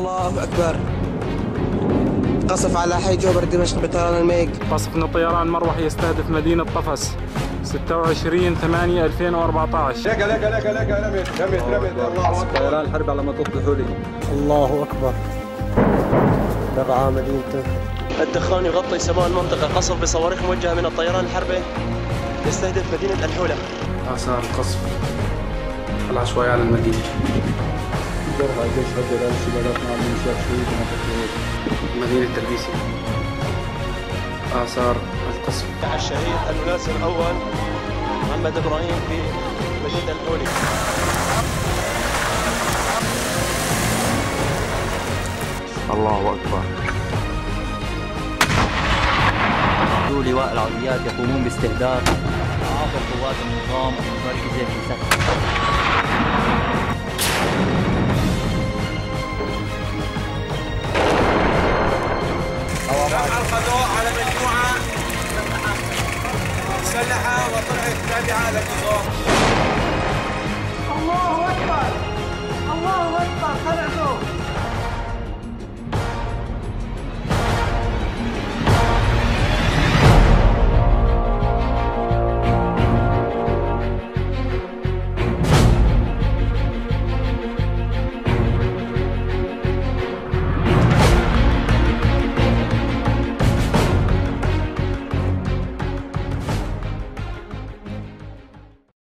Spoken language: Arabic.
الله أكبر. قصف على حي جوبر دمشق بطيران الميج. قصف من الطيران مروح يستهدف مدينة طفس. 26 8 2014 لقى لقى لقى لقى رميت رميت رميت الله أكبر. طيران الحرب على مطب حولي الله أكبر. تبع مدينة الدخان يغطي سماء المنطقة. قصف بصواريخ موجهة من الطيران الحربي. يستهدف مدينة الحولة. آثار القصف العشوائي على المدينة. جيش هجر انشغالات مع منطقة حولي مدينة تلبيسي آثار القصف الشهيد المناصر الأول محمد إبراهيم في مدينة الحولي الله أكبر لواء العربيات يقومون باستهداف عناصر قوات النظام المتمركزة في سكن القضاء على مجموعة. مسلحة وطلعت تابعة للنظام الله أكبر. الله أكبر. خلعته.